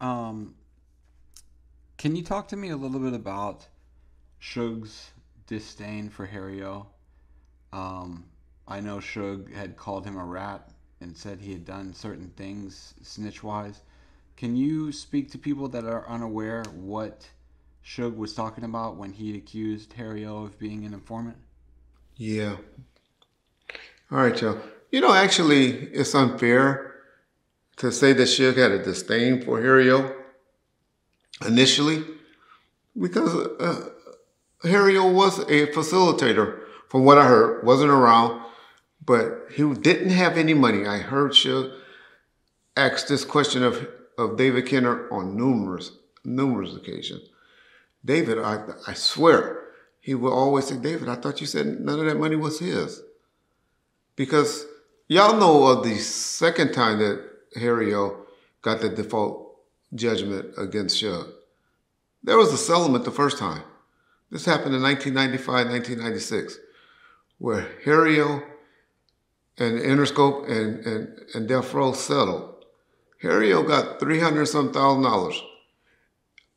Um, can you talk to me a little bit about Suge's disdain for Harry-O? Um, I know Suge had called him a rat and said he had done certain things snitch wise. Can you speak to people that are unaware what Suge was talking about when he accused Harry-O of being an informant? Yeah. All right, y'all. You know, actually, it's unfair to say that Suge had a disdain for Harry-O initially because uh, was a facilitator, from what I heard, wasn't around, but he didn't have any money. I heard Suge ask this question of, of David Kenner on numerous, numerous occasions. David, I, I swear, he will always say, David, I thought you said none of that money was his. Because y'all know of the second time that Harry-O got the default judgment against Suge. There was a settlement the first time. This happened in 1995, 1996, where Harry-O and Interscope and, and, and Death Row settled. Harry-O got 300 some thousand dollars.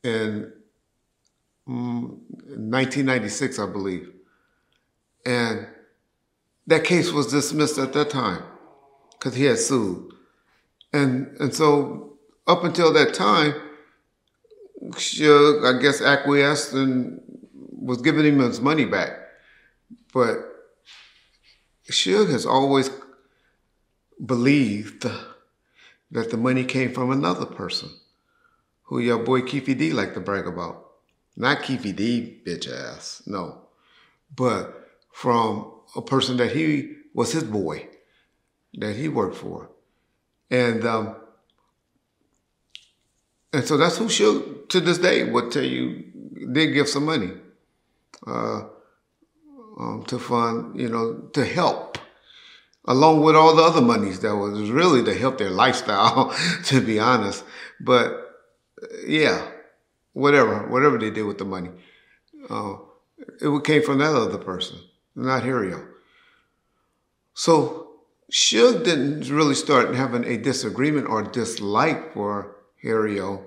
1996, mm, I believe. And that case was dismissed at that time because he had sued. And, and so up until that time, Suge, I guess, acquiesced and was giving him his money back. But Suge has always believed that the money came from another person who your boy Keefe D liked to brag about. Not Keefe D, bitch ass, no. But from a person that he was his boy, that he worked for. And um, and so that's who Suge, to this day, would tell you, did give some money uh, um, to fund, you know, to help, along with all the other monies that was really to help their lifestyle, to be honest. But yeah, whatever, whatever they did with the money. Uh, it came from that other person, not Harry-O. So Suge didn't really start having a disagreement or dislike for Harry-O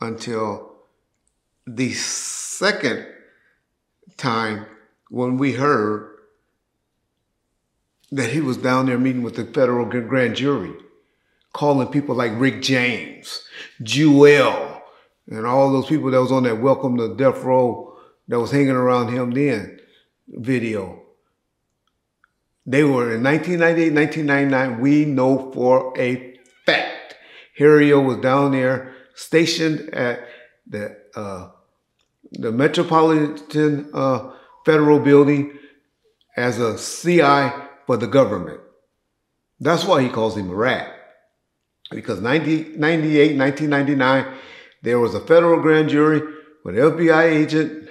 until the second time when we heard that he was down there meeting with the federal grand jury, calling people like Rick James, Jewell, and all those people that was on that Welcome to Death Row that was hanging around him then video. They were in 1998, 1999. We know for a fact. Harry-O was down there stationed at the, uh, the Metropolitan uh, Federal Building as a CI for the government. That's why he calls him a rat. Because 90, 98, 1999, there was a federal grand jury with an FBI agent,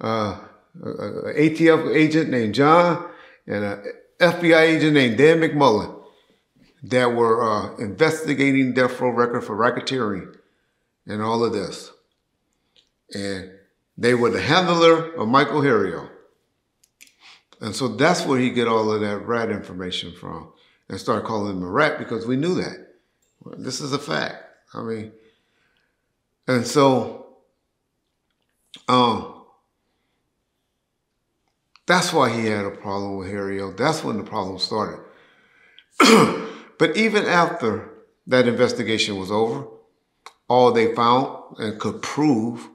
uh, an ATF agent named John, and an FBI agent named Dan McMullen that were uh, investigating death row record for racketeering and all of this. And they were the handler of Michael Harry-O. And so that's where he get all of that rat information from and start calling him a rat because we knew that. This is a fact. I mean, and so, um, that's why he had a problem with Harry-O. That's when the problem started. but even after that investigation was over, all they found and could prove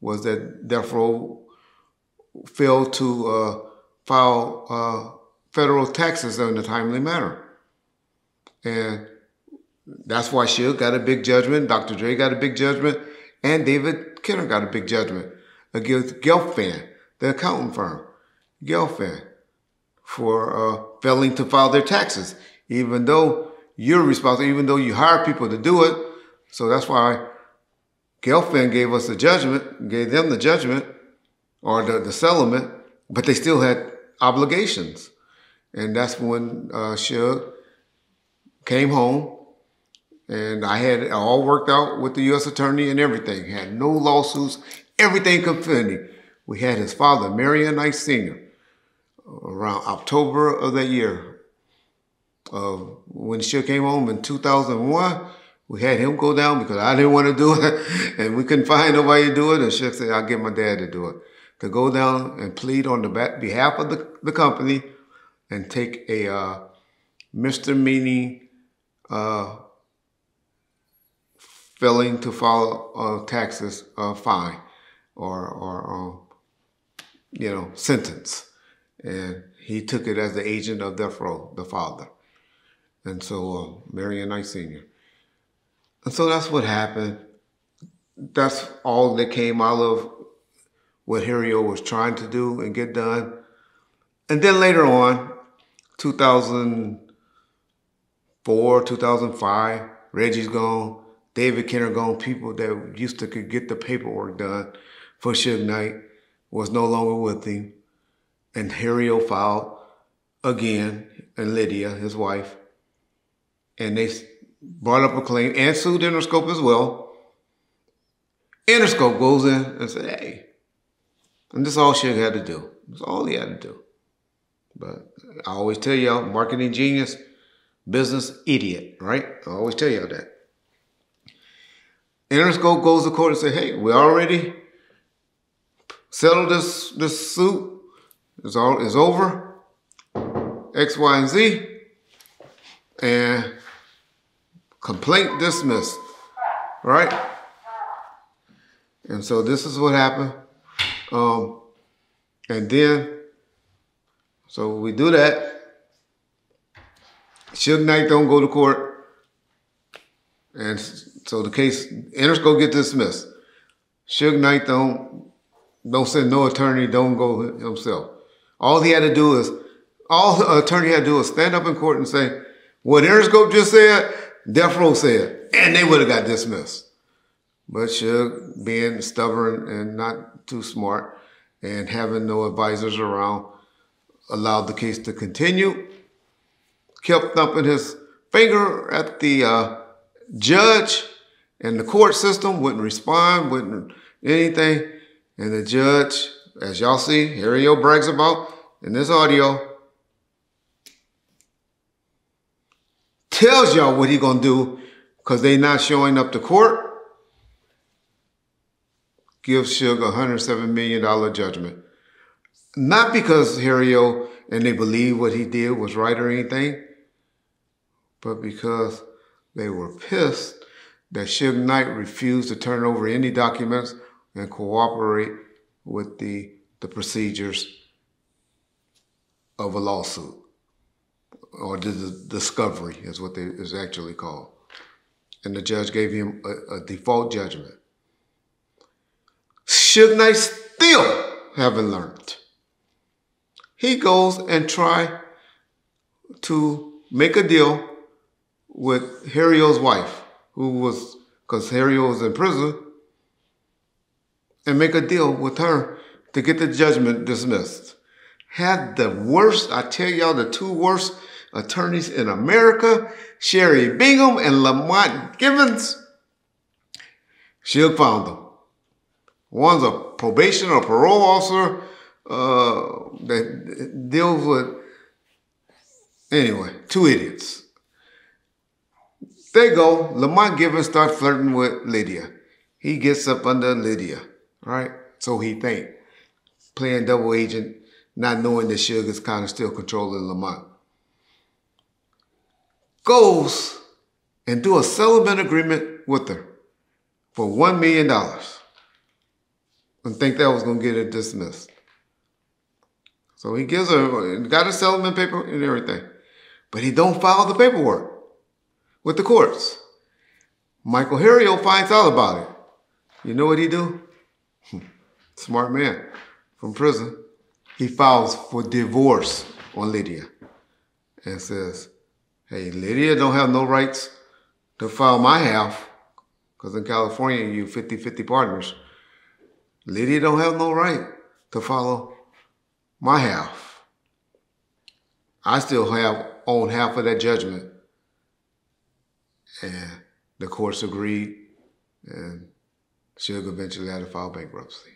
was that Death Row failed to uh, file uh, federal taxes in a timely manner. And that's why Suge got a big judgment, Dr. Dre got a big judgment, and David Kenner got a big judgment against Gelfand, the accounting firm, Gelfand, for uh, failing to file their taxes, even though you're responsible, even though you hire people to do it. So that's why Gelfand gave us the judgment, gave them the judgment or the, the settlement, but they still had obligations. And that's when uh, Suge came home and I had it all worked out with the U.S. attorney and everything. Had no lawsuits, everything confirmed. We had his father, Marion Knight Sr., around October of that year. Uh, when she came home in 2001, we had him go down because I didn't want to do it, and we couldn't find nobody to do it. And Suge said, "I'll get my dad to do it." To go down and plead on the behalf of the, the company and take a uh, misdemeanor uh, failing to uh, taxes uh, fine or or um, you know sentence, and he took it as the agent of death row, the father, and so uh, Marion Knight Senior, and so that's what happened. That's all that came out of what Harry O was trying to do and get done, and then later on, 2004, 2005, Reggie's gone. David Kenner gone. People that used to could get the paperwork done for Suge Knight was no longer with him. And O again, and Lydia, his wife. And they brought up a claim and sued Interscope as well. Interscope goes in and said, hey, and this is all Suge had to do. That's all he had to do. But I always tell y'all, marketing genius, business idiot, right? I always tell y'all that. Interscope goes to court and say, hey, we already settled this this suit. It's all is over. X, Y, and Z. And complaint dismissed. Right? And so this is what happened. Um, and then, so we do that. Suge Knight don't go to court. And so the case, Interscope get dismissed. Suge Knight don't don't send no attorney, don't go himself. All he had to do is, all the attorney had to do is stand up in court and say, what Interscope just said, Death Row said, and they would have got dismissed. But Suge, being stubborn and not too smart and having no advisors around, allowed the case to continue, kept thumping his finger at the uh, judge, and the court system wouldn't respond, wouldn't anything. And the judge, as y'all see, Harry O brags about in this audio, tells y'all what he gonna do because they not showing up to court. Gives Suge a $107 million judgment. Not because Harry O and they believe what he did was right or anything, but because they were pissed that Suge Knight refused to turn over any documents and cooperate with the, the procedures of a lawsuit or the, discovery is what they is actually called. And the judge gave him a, a default judgment. Suge Knight still haven't learned. He goes and try to make a deal with Harry O's wife, who was, because Harry was in prison, and make a deal with her to get the judgment dismissed. Had the worst, I tell y'all, the two worst attorneys in America, Sherry Bingham and Lamont Gibbons. Suge found them. One's a probation or parole officer uh, that deals with, anyway, two idiots. They go. Lamont Gibbons starts flirting with Lydia. He gets up under Lydia, right? So he think, playing double agent, not knowing that Suge is kind of still controlling Lamont. Goes and do a settlement agreement with her for $1 million and think that was going to get it dismissed. So he gives her, got a settlement paper and everything. But he don't file the paperwork with the courts. Michael Harry O finds out about it. You know what he do? Smart man from prison. He files for divorce on Lydia and says, hey, Lydia don't have no rights to file my half because in California you 50-50 partners. Lydia don't have no right to follow my half. I still have own half of that judgment and the courts agreed, and Suge eventually had to file bankruptcy.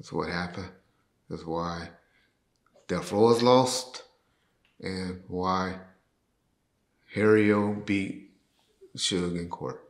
That's what happened. That's why Row is lost, and why Harry beat Suge in court.